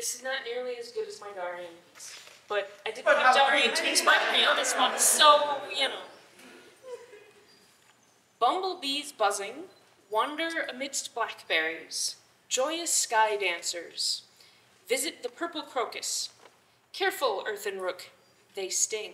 This is not nearly as good as my Darian piece. But I did have Darian to inspire me on this one, so, you know. Bumblebees buzzing, wander amidst blackberries, joyous sky dancers. Visit the purple crocus. Careful, earthen rook, they sting.